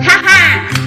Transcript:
哈哈。